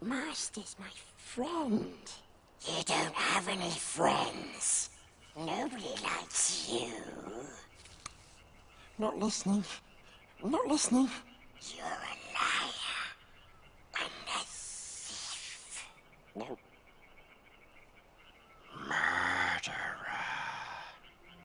Master's my friend. You don't have any friends. Nobody likes you. Not listening. Not listening. You're a liar. And a thief. No.